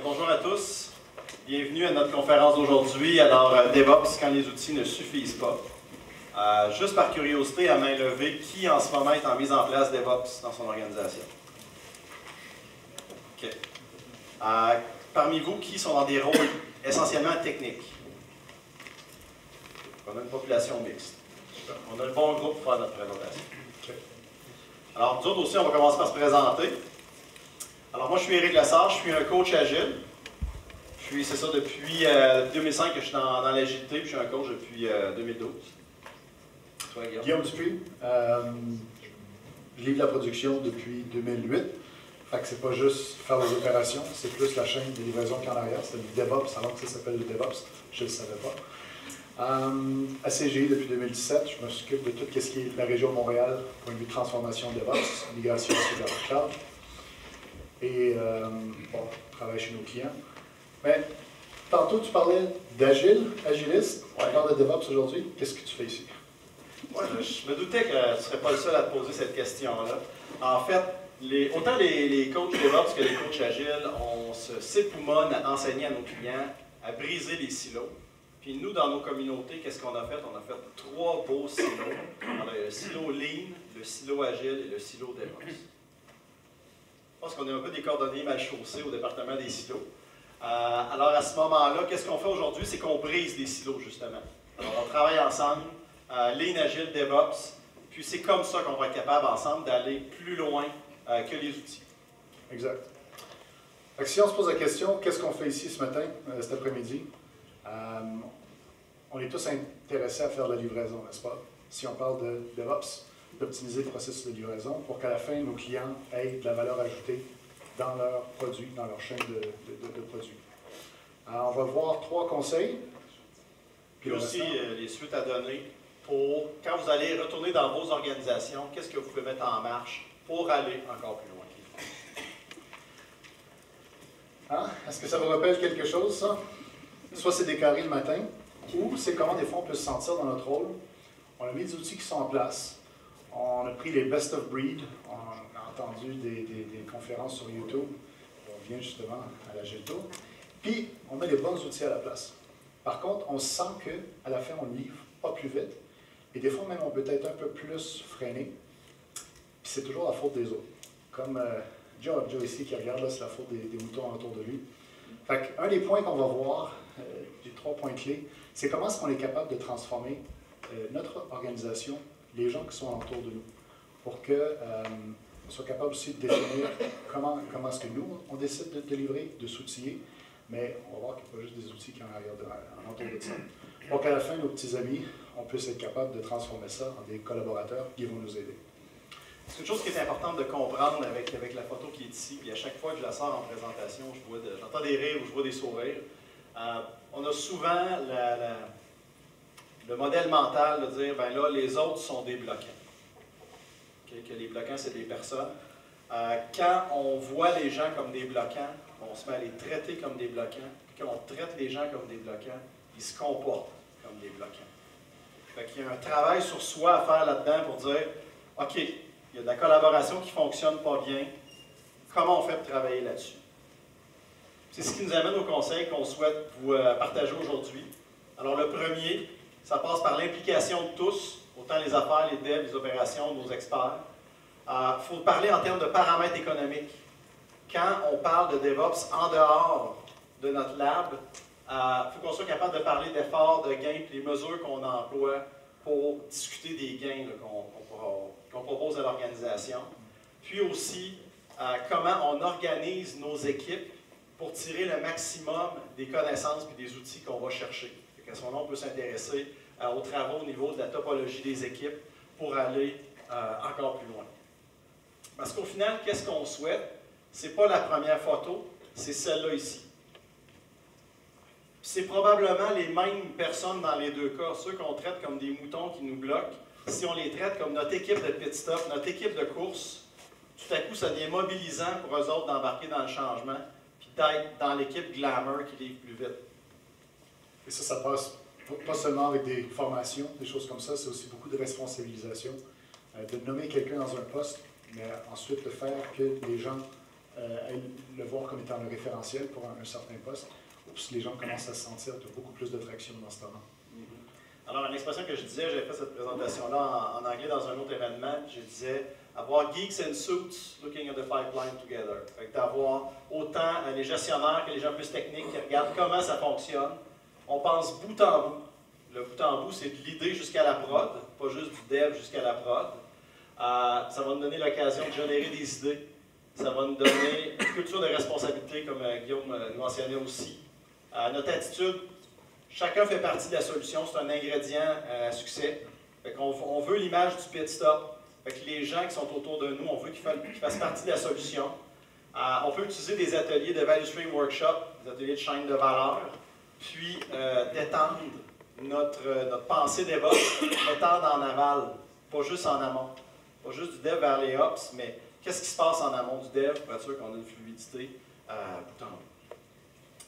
bonjour à tous. Bienvenue à notre conférence d'aujourd'hui. Alors, euh, DevOps, quand les outils ne suffisent pas. Euh, juste par curiosité, à main levée, qui en ce moment est en mise en place DevOps dans son organisation? OK. Euh, parmi vous, qui sont dans des rôles essentiellement techniques? On a une population mixte. On a le bon groupe pour faire notre présentation. Alors, nous autres aussi, on va commencer par se présenter. Alors, moi, je suis Éric Lessard, je suis un coach agile. Puis, c'est ça, depuis 2005 euh, que je suis dans, l'agilité, puis je suis un coach depuis 2012. Euh, Toi, Guillaume? Guillaume Dupuis. Euh, je livre la production depuis 2008. Fait que c'est pas juste faire les opérations, c'est plus la chaîne de livraison qui en arrière. C'est le DevOps, alors que ça s'appelle le DevOps. Je ne le savais pas. Euh, ACG depuis 2017, je m'occupe de tout ce qui est la région Montréal, point de vue de transformation DevOps, migration sur le cloud. Et euh, bon, travaille chez nos clients. Mais tantôt, tu parlais d'agile, agiliste. On parle de DevOps aujourd'hui. Qu'est-ce que tu fais ici? Moi, je, me doutais que tu ne serais pas le seul à te poser cette question-là. En fait, les, autant les, les, coachs DevOps que les coachs agiles, on se s'époumonne à enseigner à nos clients à briser les silos puis nous, dans nos communautés, qu'est-ce qu'on a fait? On a fait trois beaux silos. On a le silo Lean, le silo Agile et le silo DevOps. Pense qu'on est un peu des coordonnées mal chaussés au département des silos. Euh, alors, à ce moment-là, qu'est-ce qu'on fait aujourd'hui? C'est qu'on brise les silos, justement. On travaille ensemble, euh, DevOps, puis c'est comme ça qu'on va être capable ensemble d'aller plus loin euh, que les outils. Exact. si on se pose la question, qu'est-ce qu'on fait ici ce matin, cet après-midi? Euh, on est tous intéressés à faire la livraison, n'est-ce pas? Si on parle de DevOps, d'optimiser le processus de livraison pour qu'à la fin, nos clients aient de la valeur ajoutée dans leurs produits, dans leur chaîne de, produits. Alors, on va voir trois conseils. Puis aussi euh, les suites à donner pour, quand vous allez retourner dans vos organisations, qu'est-ce que vous pouvez mettre en marche pour aller encore plus loin? Hein? Est-ce que ça vous rappelle quelque chose, ça? Soit c'est déclaré le matin, ou c'est comment des fois on peut se sentir dans notre rôle. On a mis des outils qui sont en place. On a pris les best of breed. On a entendu des, conférences sur YouTube. On vient justement à la GETO. Puis, on met les bons outils à la place. Par contre, on sent qu'à la fin, on livre pas plus vite. Et des fois, même, on peut être un peu plus freiné. Puis c'est toujours la faute des autres. Comme euh, Joe, Joe ici qui regarde, c'est la faute des, moutons autour de lui. Fait un des points qu'on va voir euh, j'ai trois points clés. C'est comment est-ce qu'on est capable de transformer euh, notre organisation, les gens qui sont autour de nous, pour qu'on euh, soit capable aussi de définir comment, comment est-ce que nous, on décide de, livrer, de s'outiller, mais on va voir qu'il n'y a pas juste des outils qui en arrière de, en autour de ça. Pour qu'à la fin, nos petits amis, on puisse être capable de transformer ça en des collaborateurs qui vont nous aider. C'est une chose qui est importante de comprendre avec, avec la photo qui est ici, puis à chaque fois que je la sors en présentation, j'entends des rires ou je vois des sourires. Euh, on a souvent le modèle mental de dire, ben là, les autres sont des bloquants. Que les bloquants, c'est des personnes. Euh, quand on voit les gens comme des bloquants, on se met à les traiter comme des bloquants. Quand on traite les gens comme des bloquants, ils se comportent comme des bloquants. Fait qu'il y a un travail sur soi à faire là-dedans pour dire, OK, il y a de la collaboration qui ne fonctionne pas bien. Comment on fait pour travailler là-dessus? C'est ce qui nous amène au conseil qu'on souhaite vous euh, partager aujourd'hui. Alors le premier, ça passe par l'implication de tous, autant les affaires, les devs, les opérations, nos experts. Il euh, faut parler en termes de paramètres économiques. Quand on parle de DevOps en dehors de notre lab, il euh, faut qu'on soit capable de parler d'efforts, de gains, les mesures qu'on emploie pour discuter des gains qu'on propose à l'organisation. Puis aussi, comment on organise nos équipes pour tirer le maximum des connaissances et des outils qu'on va chercher. À ce moment on peut s'intéresser euh, aux travaux au niveau de la topologie des équipes pour aller euh, encore plus loin. Parce qu'au final, qu'est-ce qu'on souhaite? Ce n'est pas la première photo, c'est celle-là ici. C'est probablement les mêmes personnes dans les deux cas. Ceux qu'on traite comme des moutons qui nous bloquent, si on les traite comme notre équipe de pit stop, notre équipe de course, tout à coup, ça devient mobilisant pour eux autres d'embarquer dans le changement d'être dans l'équipe Glamour qui livre plus vite. Et ça, ça passe pas seulement avec des formations, des choses comme ça, c'est aussi beaucoup de responsabilisation, euh, de nommer quelqu'un dans un poste, mais ensuite de faire que les gens euh, le voir comme étant le référentiel pour un, certain poste. Oups, les gens commencent à se sentir de beaucoup plus de traction dans ce moment. Mm-hmm. Alors, une expression que je disais, j'avais fait cette présentation-là en, anglais dans un autre événement, je disais avoir geeks in suits looking at the pipeline together. D'avoir autant les gestionnaires que les gens plus techniques qui regardent comment ça fonctionne. On pense bout en bout. Le bout en bout, c'est de l'idée jusqu'à la prod, pas juste du dev jusqu'à la prod. Euh, ça va nous donner l'occasion de générer des idées. Ça va nous donner une culture de responsabilité, comme euh, Guillaume euh, nous mentionnait aussi. notre attitude, chacun fait partie de la solution, c'est un ingrédient à succès. on, veut l'image du pit stop. les gens qui sont autour de nous, on veut qu'ils fassent partie de la solution. on peut utiliser des ateliers de Value Stream Workshop, des ateliers de chaîne de valeur, puis d'étendre notre, notre pensée DevOps, d'étendre en aval, pas juste en amont. Pas juste du dev vers les ops, mais qu'est-ce qui se passe en amont du dev pour être sûr qu'on a une fluidité euh, bout en bout?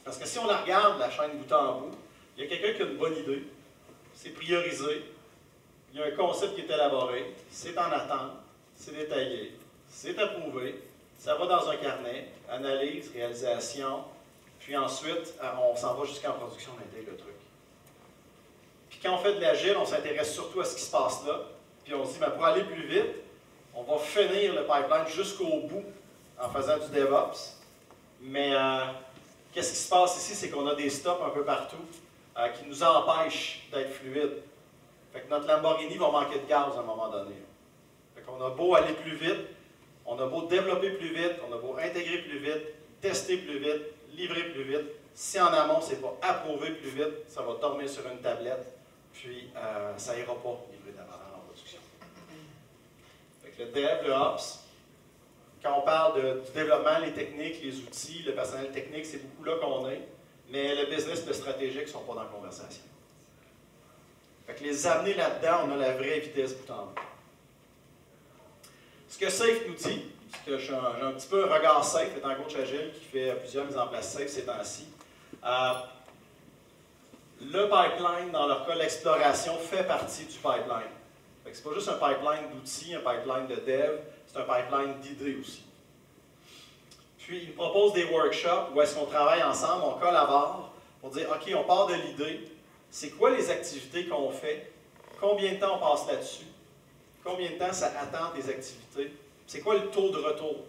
Parce que si on la regarde, la chaîne bout en bout, il y a quelqu'un qui a une bonne idée, c'est priorisé, il y a un concept qui est élaboré, c'est en attente, c'est détaillé, c'est approuvé, ça va dans un carnet, analyse, réalisation, puis ensuite, euh, on s'en va jusqu'en production, on intègre le truc. Puis quand on fait de l'agile, on s'intéresse surtout à ce qui se passe là, puis on se dit, ben, pour aller plus vite, on va finir le pipeline jusqu'au bout en faisant du DevOps. Mais euh, qu'est-ce qui se passe ici? C'est qu'on a des stops un peu partout euh, qui nous empêchent d'être fluides. Fait que notre Lamborghini va manquer de gaz à un moment donné. Fait qu'on a beau aller plus vite, on a beau développer plus vite, on a beau intégrer plus vite, tester plus vite, livrer plus vite. Si en amont, ce n'est pas approuvé plus vite, ça va dormir sur une tablette, puis euh, ça n'ira pas le dev, le ops, quand on parle du développement, les techniques, les outils, le personnel technique, c'est beaucoup là qu'on est, mais le business le stratégique ne sont pas dans la conversation. Fait que les amener là-dedans, on a la vraie vitesse bout en. Ce que Safe nous dit, que j'ai un, petit peu un regard Safe, étant coach agile qui fait plusieurs mises en place Safe ces temps-ci, euh, le pipeline, dans leur cas, l'exploration fait partie du pipeline. Ce n'est pas juste un pipeline d'outils, un pipeline de dev, c'est un pipeline d'idées aussi. Puis, il propose des workshops où est-ce qu'on travaille ensemble, on collabore pour dire, OK, on part de l'idée, c'est quoi les activités qu'on fait, combien de temps on passe là-dessus, combien de temps ça attend des activités, c'est quoi le taux de retour,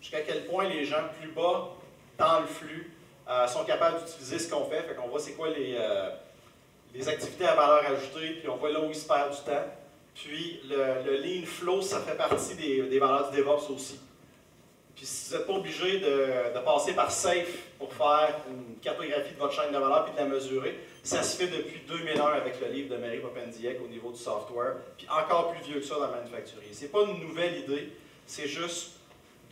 jusqu'à quel point les gens plus bas dans le flux euh, sont capables d'utiliser ce qu'on fait, fait qu'on voit c'est quoi les... Euh, les activités à valeur ajoutée, puis on voit là où il se perd du temps. Puis le, lean flow, ça fait partie des, valeurs du DevOps aussi. Puis si vous n'êtes pas obligé de, passer par SAFE pour faire une cartographie de votre chaîne de valeur puis de la mesurer, ça se fait depuis 2001 avec le livre de Mary Popendiek au niveau du software, puis encore plus vieux que ça dans la manufacturier. Ce n'est pas une nouvelle idée, c'est juste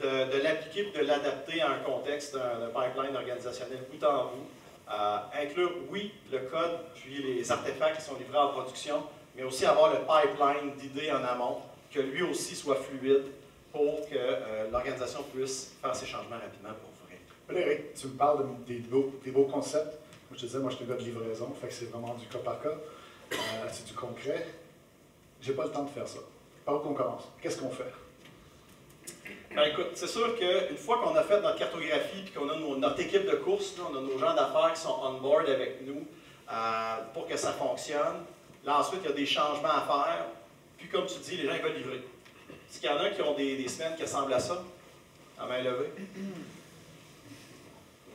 de, l'appliquer et de l'adapter à un contexte d'un pipeline organisationnel bout en bout inclure, oui, le code, puis les artefacts qui sont livrés en production, mais aussi avoir le pipeline d'idées en amont, que lui aussi soit fluide pour que euh, l'organisation puisse faire ses changements rapidement pour vrai. Eric, tu me parles des, beaux, concepts. Moi, je te disais, moi, je suis un gars de livraison, fait que c'est vraiment du cas par cas. Euh, c'est du concret. J'ai pas le temps de faire ça. Par où qu'on commence? Qu'est-ce qu'on fait? Ben, écoute, c'est sûr qu'une fois qu'on a fait notre cartographie et qu'on a notre équipe de course, on a nos gens d'affaires qui sont on board avec nous euh, pour que ça fonctionne. Là, ensuite, il y a des changements à faire. Puis, comme tu dis, les gens veulent livrer. Est-ce qu'il y en a qui ont des, semaines qui ressemblent à ça? À main levée?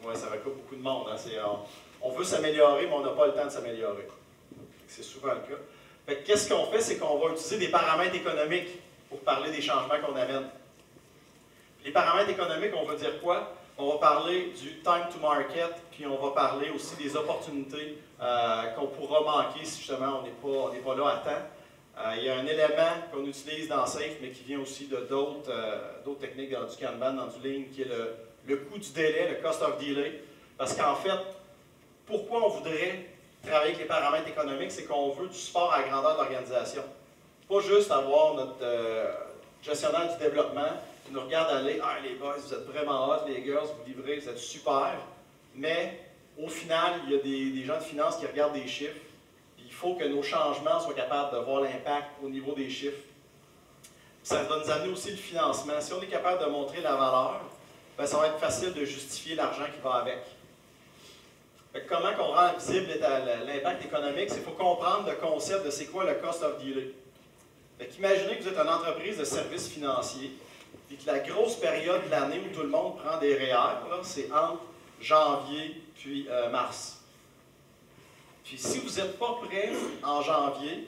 Oui, ça recoupe beaucoup de monde. Hein. On, veut s'améliorer, mais on n'a pas le temps de s'améliorer. C'est souvent le cas. Qu'est-ce qu'on fait? C'est qu'on va utiliser des paramètres économiques pour parler des changements qu'on amène. Les paramètres économiques, on va dire quoi? On va parler du time to market, puis on va parler aussi des opportunités euh, qu'on pourra manquer si justement on n'est pas, pas là à temps. Euh, il y a un élément qu'on utilise dans Safe, mais qui vient aussi de d'autres euh, techniques dans du Kanban, dans du Lean, qui est le, le coût du délai, le cost of delay. Parce qu'en fait, pourquoi on voudrait travailler avec les paramètres économiques, c'est qu'on veut du support à la grandeur de l'organisation. Pas juste avoir notre gestionnaire du développement qui nous regarde aller, ah les boys, vous êtes vraiment hot, les girls, vous livrez, vous êtes super. Mais au final, il y a des, gens de finance qui regardent des chiffres. il faut que nos changements soient capables de voir l'impact au niveau des chiffres. Ça va nous amener aussi le financement. Si on est capable de montrer la valeur, ben, ça va être facile de justifier l'argent qui va avec. comment on rend visible l'impact économique, c'est faut comprendre le concept de c'est quoi le cost of delay. imaginez que vous êtes une entreprise de services financiers, et que la grosse période de l'année où tout le monde prend des REER, c'est entre janvier puis euh, mars. Puis si vous n'êtes pas prêt en janvier,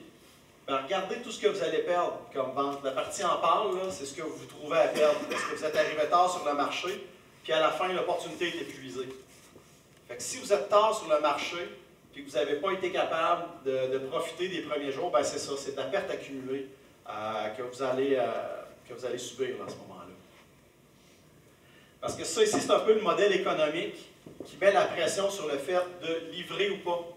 regardez tout ce que vous allez perdre comme vente. La partie en parle, c'est ce que vous trouvez à perdre. Parce que vous êtes arrivé tard sur le marché, puis à la fin, l'opportunité est épuisée. Fait que si vous êtes tard sur le marché, puis que vous n'avez pas été capable de, profiter des premiers jours, ben c'est ça, c'est la perte accumulée euh, que, vous allez, euh, que vous allez subir à ce moment-là. Parce que ça ici, c'est un peu le modèle économique qui met la pression sur le fait de livrer ou pas.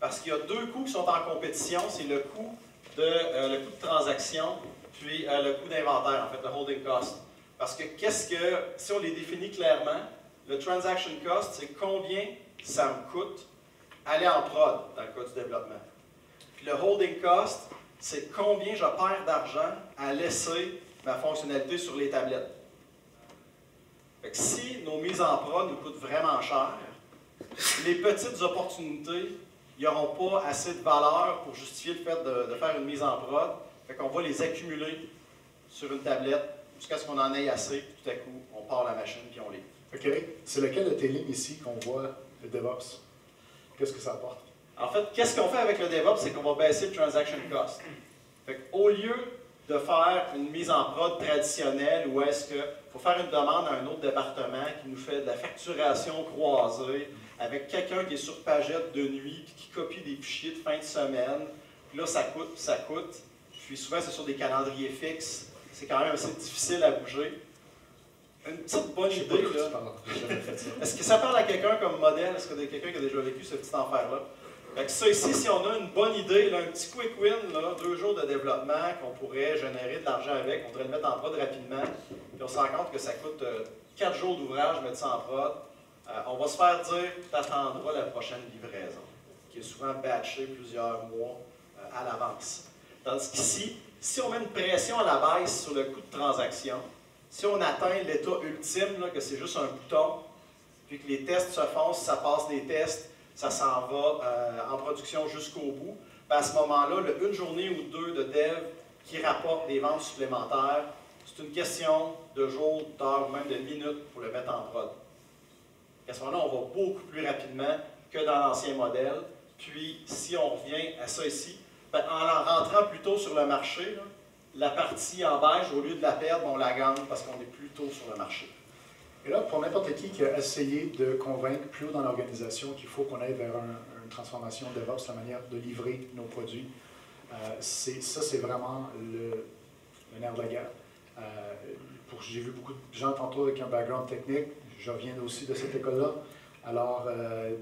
Parce qu'il y a deux coûts qui sont en compétition, c'est le coût de, euh, le coût de transaction, puis euh, le coût d'inventaire, en fait, le holding cost. Parce que qu'est-ce que, si on les définit clairement, le transaction cost, c'est combien ça me coûte aller en prod dans le cas du développement. Puis le holding cost, c'est combien je perds d'argent à laisser ma fonctionnalité sur les tablettes. Fait que si nos mises en prod nous coûtent vraiment cher, les petites opportunités ils n'auront pas assez de valeur pour justifier le fait de, faire une mise en prod. Fait qu'on va les accumuler sur une tablette jusqu'à ce qu'on en ait assez, puis tout à coup, on part la machine puis on les. OK. C'est lequel de tes lignes ici qu'on voit le DevOps? Qu'est-ce que ça apporte? En fait, qu'est-ce qu'on fait avec le DevOps? C'est qu'on va baisser le transaction cost. Fait au lieu de faire une mise en prod traditionnelle où est-ce qu'il faut faire une demande à un autre département qui nous fait de la facturation croisée, avec quelqu'un qui est sur Pagette de nuit, puis qui copie des fichiers de fin de semaine. Puis là, ça coûte, ça coûte. Puis souvent, c'est sur des calendriers fixes. C'est quand même assez difficile à bouger. Une petite bonne idée, là. Est-ce que ça parle à quelqu'un comme modèle? Est-ce que quelqu'un qui a déjà vécu ce petit enfer-là? Fait ça ici, si on a une bonne idée, un petit quick win, deux jours de développement qu'on pourrait générer de l'argent avec, on pourrait le mettre en prod rapidement, puis on se rend compte que ça coûte euh, quatre jours d'ouvrage mettre ça en prod, euh, on va se faire dire tu attendras la prochaine livraison, qui est souvent batchée plusieurs mois euh, à l'avance. Tandis qu'ici, si on met une pression à la baisse sur le coût de transaction, si on atteint l'état ultime, que c'est juste un bouton, puis que les tests se font, si ça passe des tests, ça s'en va euh, en production jusqu'au bout, ben, à ce moment-là, une journée ou deux de dev qui rapporte des ventes supplémentaires, c'est une question de jours, d'heures même de minutes pour le mettre en prod à ce moment-là, on va beaucoup plus rapidement que dans l'ancien modèle. Puis, si on revient à ça ici, ben, en rentrant plus tôt sur le marché, la partie en beige, au lieu de la perdre, on la gagne parce qu'on est plus tôt sur le marché. Et là, pour n'importe qui qui a essayé de convaincre plus haut dans l'organisation qu'il faut qu'on aille vers une transformation DevOps, la manière de livrer nos produits, euh, ça, c'est vraiment le, nerf de la guerre. Euh, J'ai vu beaucoup de gens tantôt avec un background technique je viens aussi de cette école-là. Alors, euh,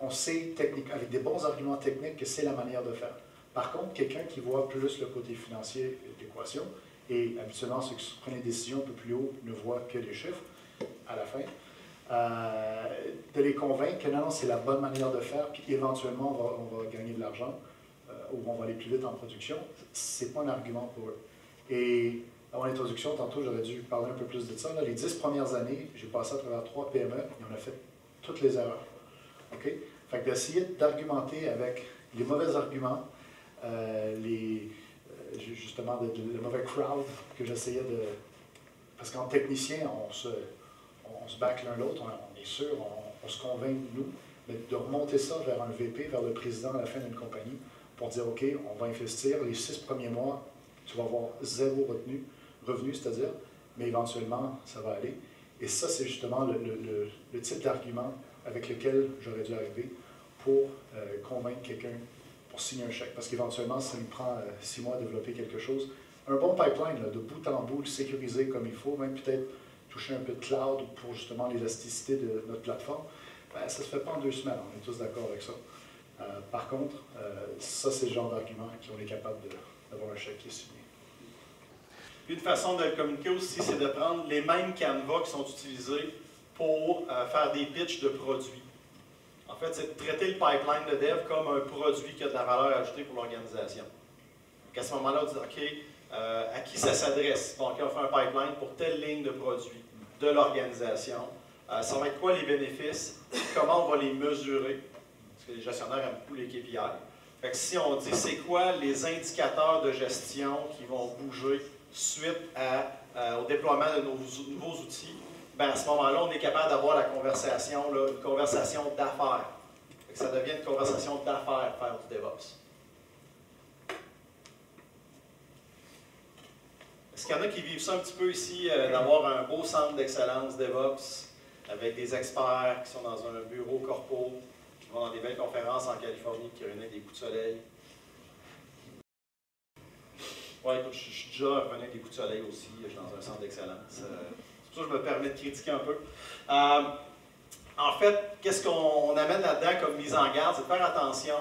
on sait avec des bons arguments techniques que c'est la manière de faire. Par contre, quelqu'un qui voit plus le côté financier de l'équation, et habituellement ceux qui prennent les décisions un peu plus haut ne voient que les chiffres à la fin, euh, de les convaincre que non, c'est la bonne manière de faire, puis éventuellement on va, gagner de l'argent, euh, ou on va aller plus vite en production, c'est pas un argument pour eux. Et dans mon introduction, tantôt, j'aurais dû parler un peu plus de ça. les dix premières années, j'ai passé à travers trois PME et on a fait toutes les erreurs. OK? Fait d'essayer d'argumenter avec les mauvais arguments, euh, les, justement, le mauvais crowd que j'essayais de. Parce qu'en technicien, on se, se back l'un l'autre, on, est sûr, on, se convainc, nous, mais de remonter ça vers un VP, vers le président à la fin d'une compagnie, pour dire OK, on va investir les six premiers mois, tu vas avoir zéro retenu revenu, c'est-à-dire, mais éventuellement, ça va aller. Et ça, c'est justement le, type d'argument avec lequel j'aurais dû arriver pour euh, convaincre quelqu'un pour signer un chèque. Parce qu'éventuellement, ça me prend euh, six mois à développer quelque chose. Un bon pipeline, de bout en bout, sécurisé comme il faut, même peut-être toucher un peu de cloud pour justement l'élasticité de notre plateforme, ben, ça ne se fait pas en deux semaines, on est tous d'accord avec ça. Euh, par contre, ça, c'est le genre d'argument qu'on est capable d'avoir un chèque qui est signé. Une façon de communiquer aussi, c'est de prendre les mêmes canevas qui sont utilisés pour euh, faire des pitches de produits. En fait, c'est de traiter le pipeline de dev comme un produit qui a de la valeur ajoutée pour l'organisation. À ce moment-là, on dit, OK, euh, à qui ça s'adresse? Donc, on fait un pipeline pour telle ligne de produit. de l'organisation. Euh, ça va être quoi les bénéfices, comment on va les mesurer, parce que les gestionnaires aiment beaucoup les KPI. Fait que si on dit c'est quoi les indicateurs de gestion qui vont bouger suite au déploiement de nos nouveaux outils, ben à ce moment-là, on est capable d'avoir la conversation, là, conversation d'affaires. Ça devient une conversation d'affaires faire du DevOps. Est-ce qu'il y en a qui vivent ça un petit peu ici, euh, d'avoir un beau centre d'excellence DevOps avec des experts qui sont dans un bureau corpo, qui vont dans des belles conférences en Californie, qui réunissent des coups de soleil? Oui, écoute, je suis déjà revenu des coups de soleil aussi, je suis dans un centre d'excellence. Euh, c'est pour ça que je me permets de critiquer un peu. Euh, en fait, qu'est-ce qu'on amène là-dedans comme mise en garde? C'est de faire attention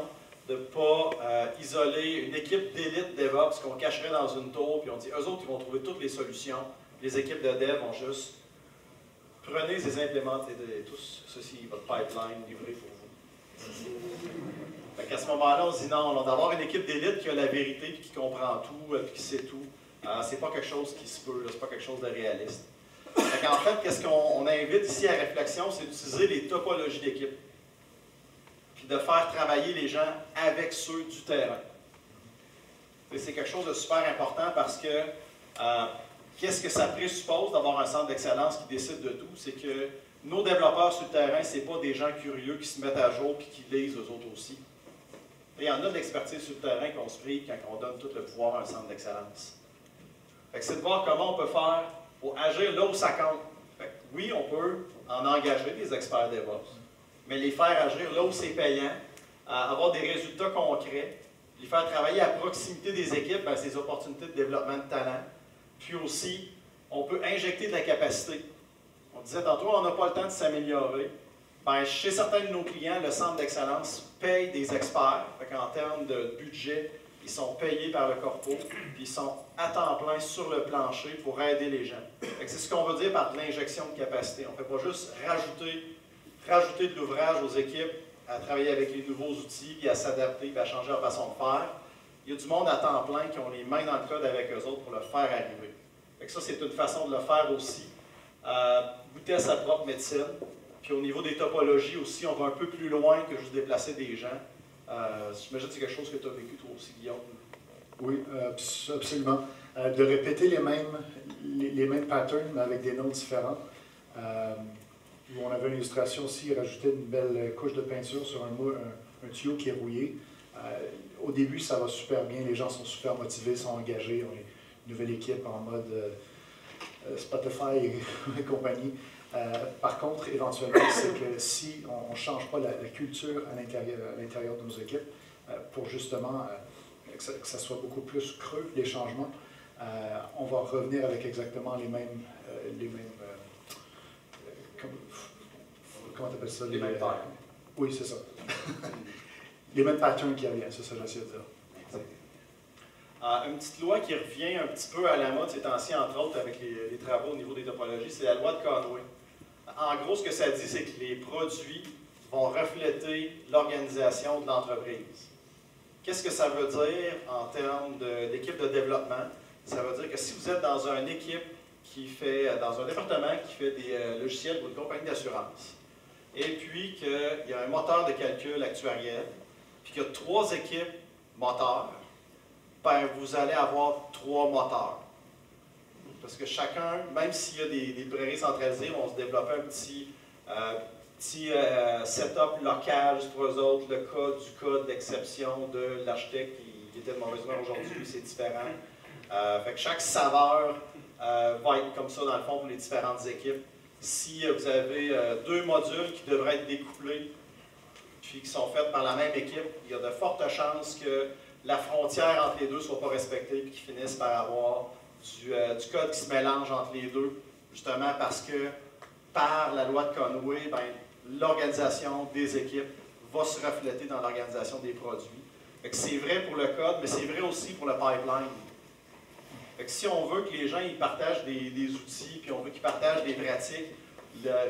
de ne pas euh, isoler une équipe d'élite DevOps qu'on cacherait dans une tour, puis on dit, eux autres, ils vont trouver toutes les solutions. Les équipes de dev vont juste, prenez et implémentez tous, ceci, votre pipeline livré pour vous. À ce moment-là, on se dit non, d'avoir une équipe d'élite qui a la vérité, puis qui comprend tout, euh, puis qui sait tout, euh, c'est pas quelque chose qui se peut, c'est pas quelque chose de réaliste. en fait, qu'est-ce qu'on invite ici à réflexion, c'est d'utiliser les topologies d'équipe de faire travailler les gens avec ceux du terrain. C'est quelque chose de super important parce que euh, qu'est-ce que ça présuppose d'avoir un centre d'excellence qui décide de tout? C'est que nos développeurs sur le terrain, ce pas des gens curieux qui se mettent à jour et qui lisent eux autres aussi. il y en a de l'expertise sur le terrain qu'on se prie quand on donne tout le pouvoir à un centre d'excellence. C'est de voir comment on peut faire pour agir là où ça compte. oui, on peut en engager des experts DevOps mais les faire agir là où c'est payant, avoir des résultats concrets, les faire travailler à proximité des équipes, ben, ces opportunités de développement de talent. Puis aussi, on peut injecter de la capacité. On disait tantôt, on n'a pas le temps de s'améliorer. Ben, chez certains de nos clients, le centre d'excellence paye des experts. en termes de budget, ils sont payés par le corpo, puis ils sont à temps plein sur le plancher pour aider les gens. C'est ce qu'on veut dire par l'injection de capacité. On ne fait pas juste rajouter rajouter de l'ouvrage aux équipes à travailler avec les nouveaux outils, puis à s'adapter, puis à changer leur façon de faire. Il y a du monde à temps plein qui ont les mains dans le code avec eux autres pour le faire arriver. ça, c'est une façon de le faire aussi. Euh, goûter à sa propre médecine. Puis au niveau des topologies aussi, on va un peu plus loin que juste déplacer des gens. Euh, J'imagine que c'est quelque chose que tu as vécu toi aussi, Guillaume. Oui, absolument. Euh, de répéter les mêmes, les, mêmes patterns, mais avec des noms différents. Euh, on avait une illustration aussi, rajouter une belle couche de peinture sur un, un, tuyau qui est rouillé. Euh, au début, ça va super bien, les gens sont super motivés, sont engagés, on est une nouvelle équipe en mode euh, euh, Spotify et, compagnie. par contre, éventuellement, c'est que si on ne change pas la, culture à l'intérieur de nos équipes, pour justement que ça, soit beaucoup plus creux, les changements, on va revenir avec exactement les mêmes, les mêmes comment tu appelles ça? Les, mêmes euh, Oui, c'est ça. les mêmes patterns qui reviennent, c'est ça que j'essaie de dire. Euh, une petite loi qui revient un petit peu à la mode ces temps-ci, entre autres, avec les, travaux au niveau des topologies, c'est la loi de Conway. En gros, ce que ça dit, c'est que les produits vont refléter l'organisation de l'entreprise. Qu'est-ce que ça veut dire en termes d'équipe de, développement? Ça veut dire que si vous êtes dans une équipe qui fait, dans un département qui fait des euh, logiciels pour une compagnie d'assurance, et puis qu'il y a un moteur de calcul actuariel, puis qu'il y a trois équipes moteurs, ben, vous allez avoir trois moteurs. Parce que chacun, même s'il y a des, librairies centralisées, on se développe un petit, euh, petit euh, setup local pour eux autres, le code du code d'exception de l'architecte qui, était de mauvaise humeur aujourd'hui, c'est différent. Euh, fait que chaque saveur va être comme ça dans le fond pour les différentes équipes si vous avez euh, deux modules qui devraient être découplés, puis qui sont faits par la même équipe, il y a de fortes chances que la frontière entre les deux ne soit pas respectée, puis qu'ils finissent par avoir euh, du, code qui se mélange entre les deux, justement parce que par la loi de Conway, ben, l'organisation des équipes va se refléter dans l'organisation des produits. C'est vrai pour le code, mais c'est vrai aussi pour le pipeline si on veut que les gens ils partagent des, outils, puis on veut qu'ils partagent des pratiques,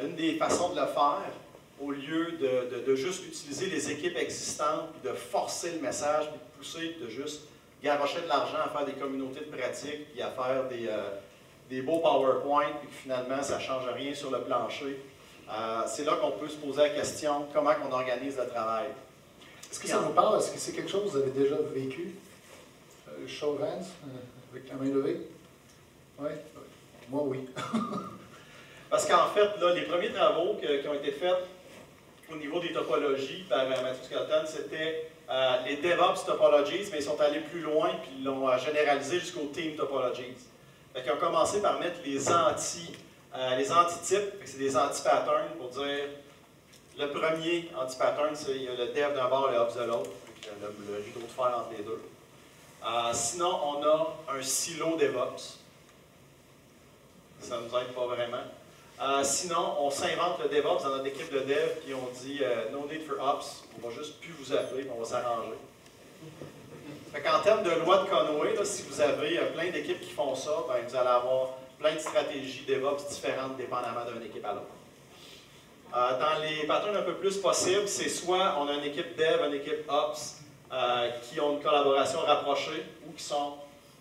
l'une des façons de le faire, au lieu de, juste utiliser les équipes existantes, puis de forcer le message, puis de pousser, de juste garocher de l'argent à faire des communautés de pratiques, puis à faire des, euh, beaux PowerPoint, puis que finalement, ça ne change rien sur le plancher. Euh, c'est là qu'on peut se poser la question comment on organise le travail. Est-ce que ça vous parle? Est-ce que c'est quelque chose que vous avez déjà vécu? Euh, show avec la main levée? Oui? Moi, oui. Parce qu'en fait, là, les premiers travaux qui ont été faits au niveau des topologies par Matthew Skelton, c'était les DevOps topologies, mais ils sont allés plus loin puis ils l'ont généralisé jusqu'aux Team topologies. Ils ont commencé par mettre les anti euh, les antitypes, c'est des anti-patterns pour dire le premier anti-pattern, c'est le dev d'un bord et le ops de l'autre, le, le, rideau de fer entre les deux. Euh, sinon, on a un silo DevOps. Ça ne nous aide pas vraiment. Euh, sinon, on s'invente le DevOps dans notre équipe de dev qui ont dit No need for Ops, on va juste plus vous appeler, on va s'arranger. En termes de loi de Conway, si vous avez plein d'équipes qui font ça, ben, vous allez avoir plein de stratégies DevOps différentes dépendamment d'une équipe à l'autre. Euh, dans les patterns un peu plus possibles, c'est soit on a une équipe Dev, une équipe Ops euh, qui ont une collaboration rapprochée ou qui sont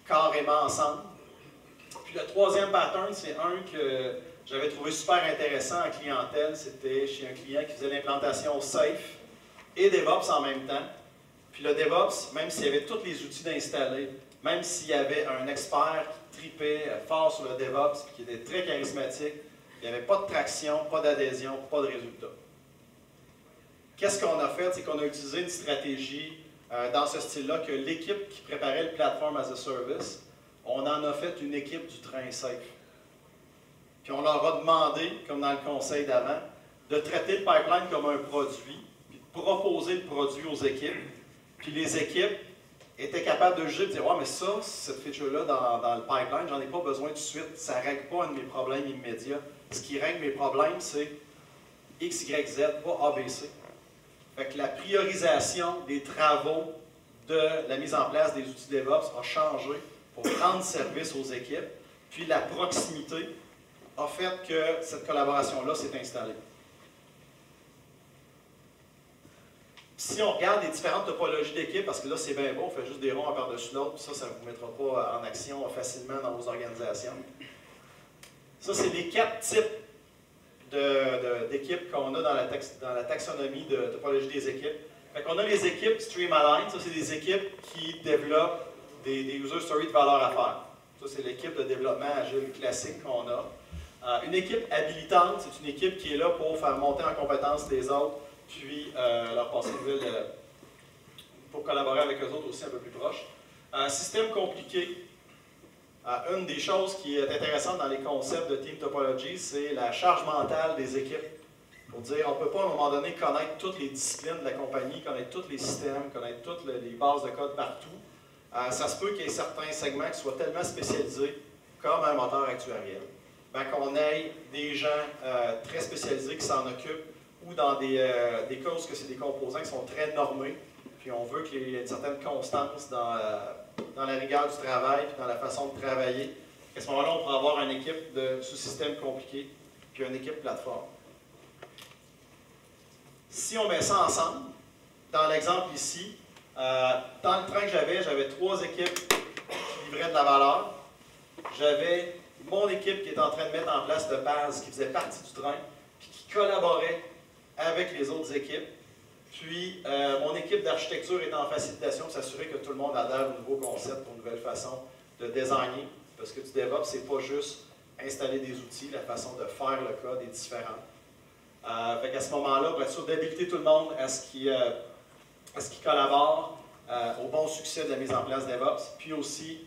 carrément ensemble. Puis le troisième pattern, c'est un que j'avais trouvé super intéressant en clientèle. C'était chez un client qui faisait l'implantation Safe et DevOps en même temps. Puis le DevOps, même s'il y avait tous les outils d'installer, même s'il y avait un expert tripé euh, fort sur le DevOps, qui était très charismatique. Il n'y avait pas de traction, pas d'adhésion, pas de résultat. Qu'est-ce qu'on a fait? C'est qu'on a utilisé une stratégie euh, dans ce style-là que l'équipe qui préparait le Platform as a Service, on en a fait une équipe du train safe. Puis on leur a demandé, comme dans le conseil d'avant, de traiter le pipeline comme un produit, puis de proposer le produit aux équipes. Puis les équipes était capable de juger de dire Ouais, mais ça, cette feature-là dans, le pipeline, j'en ai pas besoin tout de suite. Ça règle pas un de mes problèmes immédiats. Ce qui règle mes problèmes, c'est X, Y, Z, pas ABC. Que la priorisation des travaux de la mise en place des outils DevOps a changé pour rendre service aux équipes. Puis la proximité a fait que cette collaboration-là s'est installée. Si on regarde les différentes topologies d'équipe, parce que là, c'est bien beau, on fait juste des ronds un par-dessus l'autre, ça, ça ne vous mettra pas en action facilement dans vos organisations. Ça, c'est les quatre types d'équipes qu'on a dans la, dans la, taxonomie de topologie des équipes. On a les équipes Stream Align, ça, c'est des équipes qui développent des, user stories de valeur à faire. Ça, c'est l'équipe de développement agile classique qu'on a. Euh, une équipe habilitante, c'est une équipe qui est là pour faire monter en compétence les autres, puis euh, leur passer une ville euh, pour collaborer avec eux autres aussi un peu plus proche. Un système compliqué. Euh, une des choses qui est intéressante dans les concepts de Team Topology, c'est la charge mentale des équipes. Pour dire, on ne peut pas à un moment donné connaître toutes les disciplines de la compagnie, connaître tous les systèmes, connaître toutes les bases de code partout. ça se peut qu'il y ait certains segments qui soient tellement spécialisés, comme un moteur actuariel, ben, qu'on ait des gens très spécialisés qui s'en occupent ou dans des, euh, des cas où c'est des composants qui sont très normés, puis on veut qu'il y ait une certaine constance dans, euh, dans la rigueur du travail, puis dans la façon de travailler. À ce moment-là, on pourrait avoir une équipe de sous-systèmes compliqués, puis une équipe plateforme. Si on met ça ensemble, dans l'exemple ici, euh, dans le train que j'avais, j'avais trois équipes qui livraient de la valeur. J'avais mon équipe qui était en train de mettre en place le base, qui faisait partie du train, puis qui collaborait avec les autres équipes. Puis, euh, mon équipe d'architecture est en facilitation pour s'assurer que tout le monde adhère au nouveau concept, aux nouvelles façons de designer. Parce que du DevOps, c'est pas juste installer des outils, la façon de faire le code est différente. Euh, qu'à ce moment-là, pour être sûr d'habiliter tout le monde à ce qui, euh, collabore euh, au bon succès de la mise en place DevOps. Puis aussi,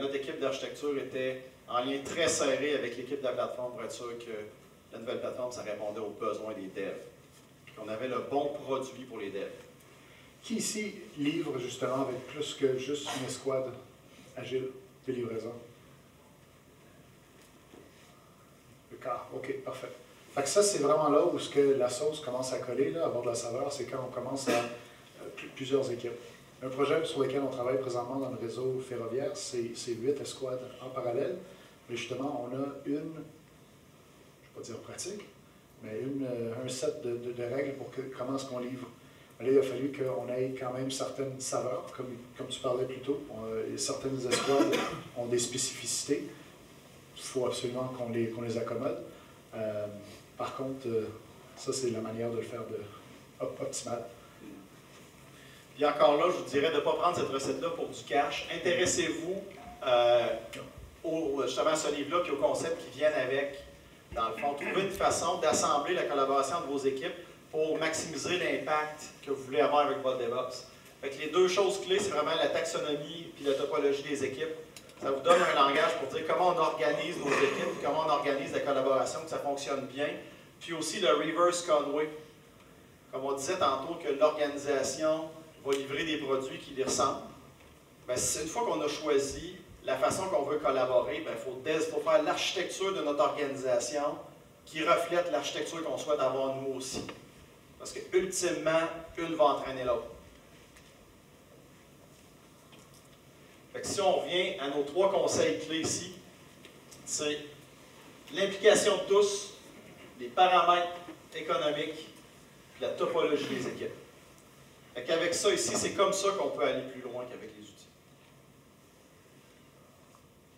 notre équipe d'architecture était en lien très serré avec l'équipe de la plateforme pour être sûr que la nouvelle plateforme, ça répondait aux besoins des devs. Qu'on avait le bon produit pour les devs. Qui ici livre justement avec plus que juste une escouade agile de livraison? Le cas, ok, parfait. Fait que ça, c'est vraiment là où ce que la sauce commence à coller, là, avoir de la saveur, c'est quand on commence à euh, plusieurs équipes. Un projet sur lequel on travaille présentement dans le réseau ferroviaire, c'est huit escouades en parallèle. Mais justement, on a une pas dire pratique, mais une, euh, un set de, règles pour que, comment est-ce qu'on livre. Là, il a fallu qu'on ait quand même certaines saveurs, comme, comme tu parlais plus tôt. certaines escouades ont des spécificités. faut absolument qu'on les, qu'on les accommode. Euh, par contre, euh, ça, c'est la manière de le faire de op- optimale. Puis encore là, je vous dirais de ne pas prendre cette recette-là pour du cash. Intéressez-vous euh, justement à ce livre-là puis aux concepts qui viennent avec. Dans le fond, trouvez une façon d'assembler la collaboration de vos équipes pour maximiser l'impact que vous voulez avoir avec votre DevOps. Fait les deux choses clés, c'est vraiment la taxonomie puis la topologie des équipes. Ça vous donne un langage pour dire comment on organise nos équipes, comment on organise la collaboration, que ça fonctionne bien. Puis aussi le reverse Conway. Comme on disait tantôt que l'organisation va livrer des produits qui lui ressemblent. C'est une fois qu'on a choisi la façon qu'on veut collaborer, ben, il faut, dès- faut faire l'architecture de notre organisation qui reflète l'architecture qu'on souhaite avoir nous aussi. Parce que ultimement, une va entraîner l'autre. Si on revient à nos trois conseils clés ici, c'est l'implication de tous, les paramètres économiques, la topologie des équipes. Fait qu'avec ça ici, c'est comme ça qu'on peut aller plus loin qu'avec les outils.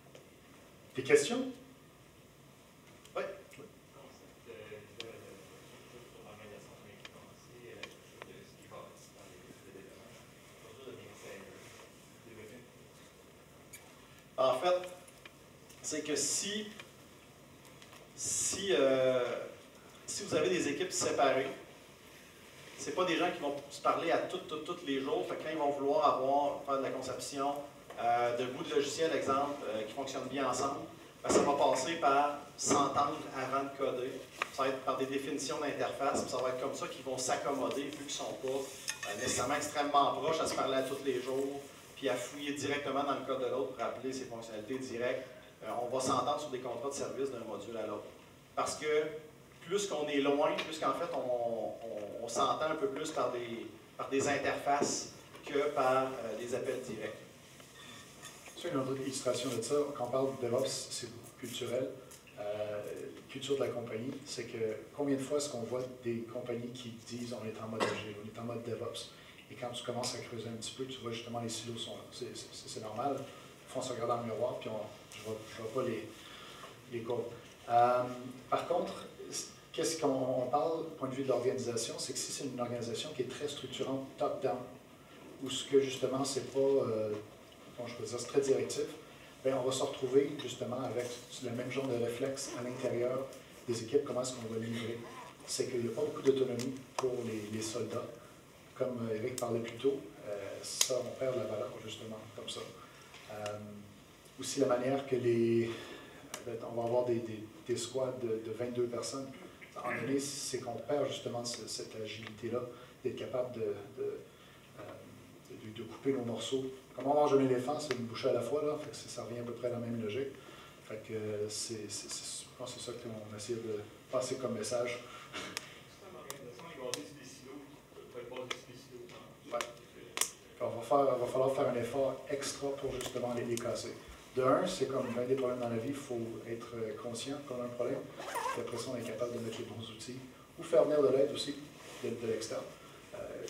Des questions? Oui. concept de, de, de, de l'organisation qu'on vient de commencer, euh, quelque chose de ce qui va dans les les développements. Quelque chose de bien sérieux. Développer. En fait, c'est que si, si, euh, si vous avez des équipes séparées, c'est pas des gens qui vont se parler à tous tous les jours. Fait que quand ils vont vouloir avoir, faire de la conception euh, de bouts de logiciels, exemple, euh, qui fonctionnent bien ensemble, ça va passer par s'entendre avant de coder. Ça va être par des définitions d'interface. Ça va être comme ça qu'ils vont s'accommoder, vu qu'ils ne sont pas euh, nécessairement extrêmement proches à se parler à tous les jours, puis à fouiller directement dans le code de l'autre pour appeler ses fonctionnalités directes. On va s'entendre sur des contrats de service d'un module à l'autre. Parce que plus qu'on est loin, plus qu'en fait on, s'entend un peu plus par des, interfaces que par des appels directs. Une autre illustration de ça. Quand on parle de DevOps, c'est beaucoup culturel. Euh, culture de la compagnie, c'est que combien de fois est-ce qu'on voit des compagnies qui disent on est en mode agile, on est en mode DevOps? Et quand tu commences à creuser un petit peu, tu vois justement les silos sont là. C'est- normal. Des fois, on se regarde dans le miroir, puis on, je ne vois, pas les, les. Euh, par contre, qu'est-ce qu'on on parle du point de vue de l'organisation, c'est que si c'est une organisation qui est très structurante top-down, ou ce que justement, c'est pas, euh, comment je peux dire, c'est très directif, on va se retrouver justement avec le même genre de réflexe à l'intérieur des équipes, comment est-ce qu'on va livrer? C'est qu'il n'y a pas beaucoup d'autonomie pour les, soldats. Comme euh, Eric parlait plus tôt, euh, ça, on perd la valeur justement comme ça. Euh, aussi la manière que les... ben, On va avoir des, squads de, de 22 personnes. En donné, c'est qu'on perd justement ce- cette agilité-là, d'être capable de, euh, de- de couper nos morceaux. Comme on mange un éléphant, c'est une bouchée à la fois, là, fait que ça revient à peu près à la même logique. Fait que euh, c'est, je pense que c'est ça qu'on essaie de passer comme message. Ouais. On va, faire, va falloir faire un effort extra pour justement les, les casser. De un, c'est comme bien des problèmes dans la vie, il faut être conscient qu'on a un problème. Puis après ça, on est capable de mettre les bons outils. Ou faire venir de l'aide aussi, de, de l'externe.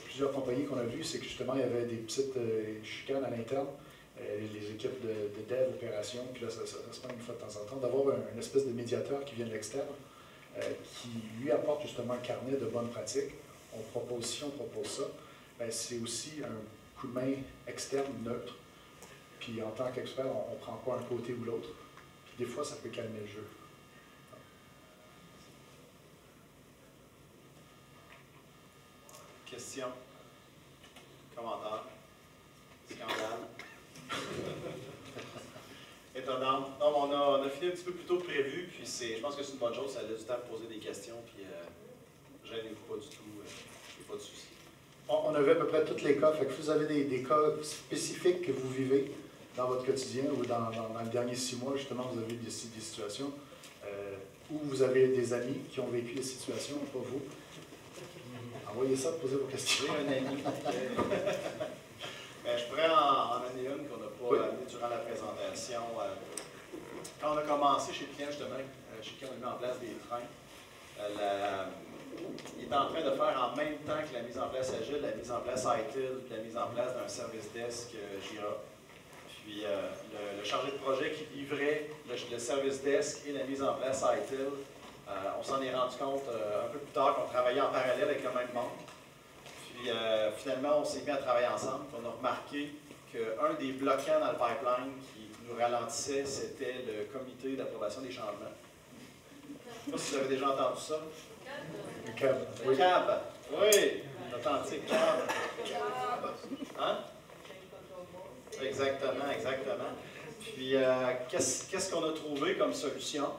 Plusieurs compagnies qu'on a vues, c'est que justement, il y avait des petites euh, chicanes à l'interne. Euh, les équipes de, de dev, opération, puis là, ça, se passe une fois de temps en temps, d'avoir un, une espèce de médiateur qui vient de l'externe, euh, qui lui apporte justement un carnet de bonnes pratiques. On propose ci, on propose ça. Ben, c'est aussi un coup de main externe, neutre. Puis en tant qu'expert, on ne prend pas un côté ou l'autre. Puis des fois, ça peut calmer le jeu. Questions? Commentaires? Scandale? Étonnant. Non, on a, a fini un petit peu plus tôt que prévu, puis je pense que c'est une bonne chose, ça laisse du temps pour poser des questions, puis euh, gênez-vous pas du tout, euh, pas de soucis. On, on avait à peu près tous les cas. Fait que vous avez des, cas spécifiques que vous vivez dans votre quotidien ou dans les derniers six mois, justement, vous avez des, des situations euh, où vous avez des amis qui ont vécu des situations, pas vous. Envoyez ça, posez vos questions. J'ai un ami. Ben, je pourrais en, en donner une qu'on n'a pas Oui. amenée durant la présentation. Euh, Quand on a commencé chez le client, justement, euh, chez qui on a mis en place des trains, euh, la- il est en train de faire en même temps que la mise en place Agile, la mise en place ITIL, la mise en place d'un service desk euh, Jira. Puis euh, le, chargé de projet qui livrait le, le service desk et la mise en place ITIL. Euh, on s'en est rendu compte euh, un peu plus tard qu'on travaillait en parallèle avec le même monde. Puis euh, finalement, on s'est mis à travailler ensemble. On a remarqué qu'un des bloquants dans le pipeline qui nous ralentissait, c'était le comité d'approbation des changements. Je ne sais pas si vous avez déjà entendu ça. Le cab. Le CAB. Oui, l'authentique CAB. Hein? Exactement, exactement. Puis, euh, qu'est-ce qu'est-ce qu'on a trouvé comme solution?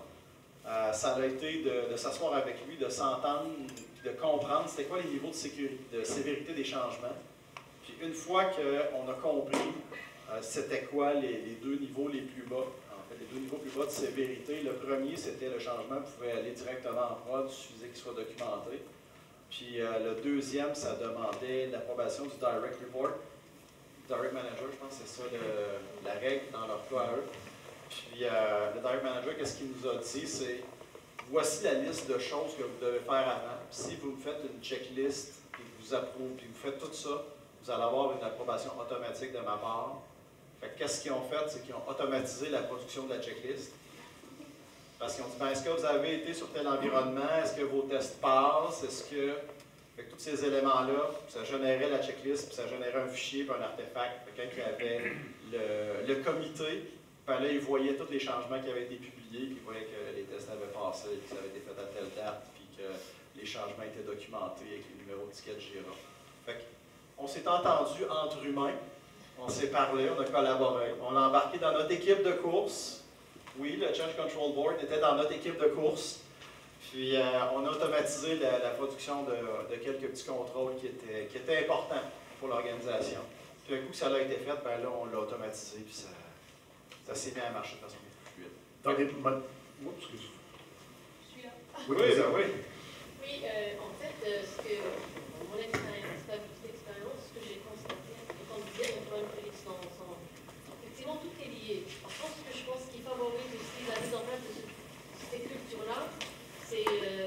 Euh, ça a été de, s'asseoir avec lui, de s'entendre, de comprendre c'était quoi les niveaux de, sévérité des changements. Puis, une fois qu'on a compris euh, c'était quoi les, deux niveaux les plus bas, en fait, les deux niveaux plus bas de sévérité, le premier, c'était le changement pouvait aller directement en prod, il suffisait qu'il soit documenté. Puis, euh, le deuxième, ça demandait l'approbation du direct report. Direct Manager, je pense que c'est ça la règle dans leur cas à eux. Puis euh, le Direct Manager, qu'est-ce qu'il nous a dit, c'est voici la liste de choses que vous devez faire avant. Puis si vous me faites une checklist que vous approuvez, puis vous faites tout ça, vous allez avoir une approbation automatique de ma part. Qu'est-ce qu'ils ont fait, c'est qu'ils ont automatisé la production de la checklist. Parce qu'ils ont dit, ben, est-ce que vous avez été sur tel environnement? Est-ce que vos tests passent? Est-ce que fait tous ces éléments-là, ça générait la checklist, puis ça générait un fichier, puis un artefact. Fait que quand il y avait le comité, là, il voyait tous les changements qui avaient été publiés, puis il voyait que les tests avaient passé, puis ça avait été fait à telle date, puis que les changements étaient documentés avec les numéros de ticket de Jira. Fait on s'est entendu entre humains, on s'est parlé, on a collaboré, on l'a embarqué dans notre équipe de course. Oui, le Change Control Board était dans notre équipe de course. Puis euh, on a automatisé la, production de, quelques petits contrôles qui étaient, qui étaient importants pour l'organisation. Puis un coup que ça a été fait, ben là, on l'a automatisé, puis ça, ça s'est mis à marcher de façon fluide. Dans des mod- Oups, excuse. Je suis là. Oui, Oui, ben oui. Oui, euh, en fait, euh, ce que mon expérience, ma petite expérience, ce que j'ai constaté, et comme disait Antoine Félix dans son. Effectivement, tout est lié. Par contre, ce que je pense qui favorise aussi la mise en place de ce- ces cultures-là, c'est. euh,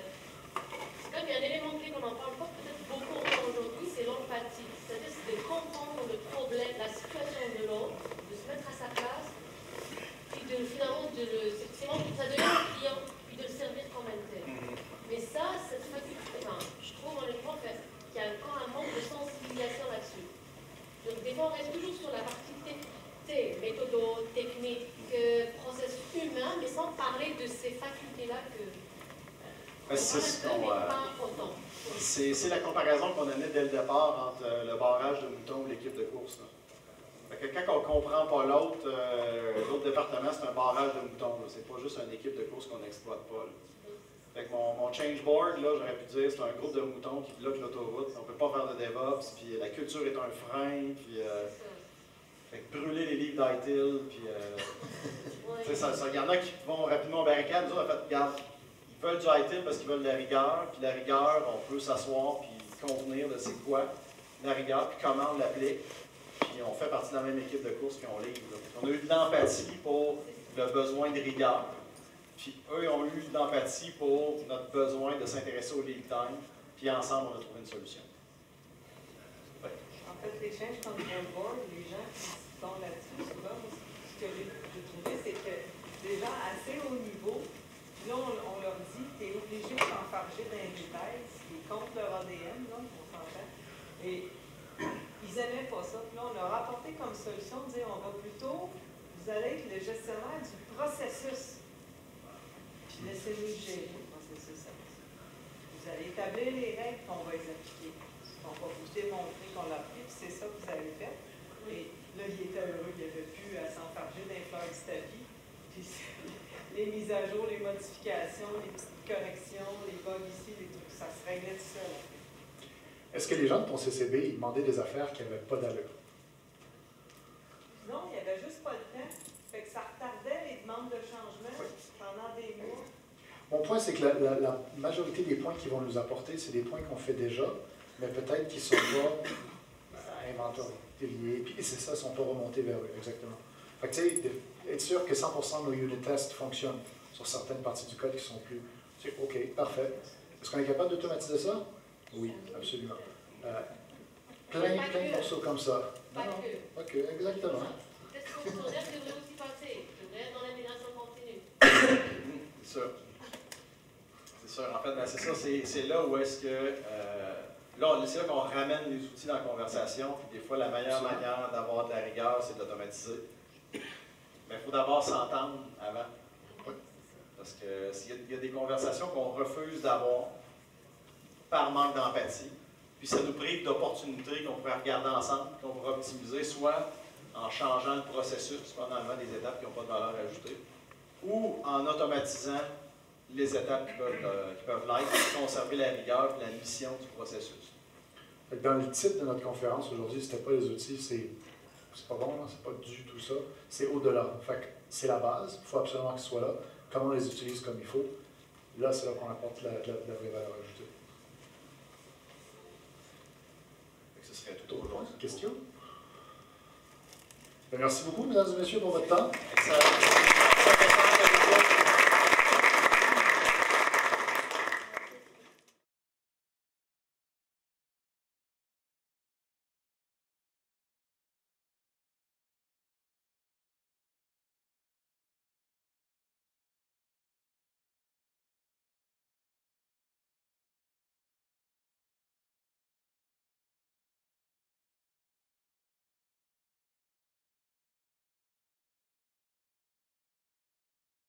c'est quand même un élément clé qu'on n'en parle pas peut-être beaucoup aujourd'hui, c'est l'empathie. C'est-à-dire, c'est de comprendre le problème, la situation de l'autre, de se mettre à sa place, puis de finalement, de le, c'est vraiment, ça devient un client, puis de le servir comme un tel. Mais ça, cette faculté, enfin, je trouve honnêtement qu'il y a encore un manque de sensibilisation là-dessus. Donc des fois, on reste toujours sur la partie méthodo, technique, euh, process humain, mais sans parler de ces facultés-là que... Ben, c'est ce euh, la comparaison qu'on donnait dès le départ entre euh, le barrage de moutons et l'équipe de course. là. Fait que quand on ne comprend pas l'autre, euh, l'autre département, c'est un barrage de moutons. C'est pas juste une équipe de course qu'on n'exploite pas. là. Fait que mon, mon change board, là, j'aurais pu dire, c'est un groupe de moutons qui bloque l'autoroute. On ne peut pas faire de DevOps, puis la culture est un frein, puis euh, fait que brûler les livres d'ITIL, puis euh, ça- ça- y en a qui vont rapidement au barricade. Nous autres, en fait, regarde, ils veulent du ITIL parce qu'ils veulent de la rigueur. Puis la rigueur, on peut s'asseoir puis convenir de c'est quoi la rigueur, puis comment on l'applique. Puis on fait partie de la même équipe de course qu'on livre. là. On a eu de l'empathie pour le besoin de rigueur. Puis eux ont eu de l'empathie pour notre besoin de s'intéresser au lead time. Puis ensemble, on a trouvé une solution. En fait, les change control board, les gens qui sont là-dessus, souvent, ce que j'ai trouvé, c'est que des gens assez haut niveau, là, on, on leur dit, tu es obligé de t'enfarger dans les détails, c'est contre leur ADN, là, on s'entend. Et ils n'aimaient pas ça. Puis là, on leur a apporté comme solution de dire, on va plutôt, vous allez être le gestionnaire du processus. Puis laissez-nous gérer le processus. Vous allez établir les règles qu'on va les appliquer. On va vous démontrer qu'on l'a pris, puis c'est ça que vous avez fait. Et là, il était heureux, il n'avait plus à s'enfarger d'un fleurs du tapis. Puis les mises à jour, les modifications, les petites corrections, les bugs ici, les trucs, ça se réglait tout seul. Est-ce que les gens de ton CCB, ils demandaient des affaires qui n'avaient pas d'allure? Non, il n'y avait juste pas le temps. Fait que ça retardait les demandes de changement pendant des mois. Mon point, c'est que la, la- la majorité des points qu'ils vont nous apporter, c'est des points qu'on fait déjà, mais peut-être qu'ils ne sont pas euh, inventoriés. Puis c'est ça, ils ne sont pas remontés vers eux, exactement. Fait que, tu sais, être sûr que 100% de nos unit tests fonctionnent sur certaines parties du code qui sont plus. tu sais, OK, parfait. Est-ce qu'on est capable d'automatiser ça? Oui, absolument. Euh, plein, plein de morceaux comme ça. Pas que. Pas que, exactement. Aussi passer, continue. c'est ça. C'est ça. en fait, ben, c'est ça, c'est là où est-ce que. Euh, là, c'est là qu'on ramène les outils dans la conversation, des fois, la meilleure manière d'avoir de la rigueur, c'est d'automatiser. Mais il faut d'abord s'entendre avant. Parce que s'il y, a des conversations qu'on refuse d'avoir, par manque d'empathie, puis ça nous prive d'opportunités qu'on pourrait regarder ensemble, qu'on pourrait optimiser, soit en changeant le processus, soit en enlevant des étapes qui n'ont pas de valeur ajoutée, ou en automatisant les étapes qui peuvent, euh, peuvent l'être, pour conserver la rigueur et la mission du processus. Dans le titre de notre conférence aujourd'hui, c'était pas les outils, c'est c'est pas bon, c'est pas du tout ça. C'est au-delà. C'est la base, il faut absolument qu'ils soient là. Comment on les utilise comme il faut. Là, c'est là qu'on apporte la vraie valeur ajoutée. Serait tout? Ben, merci beaucoup, mesdames et messieurs, pour votre temps.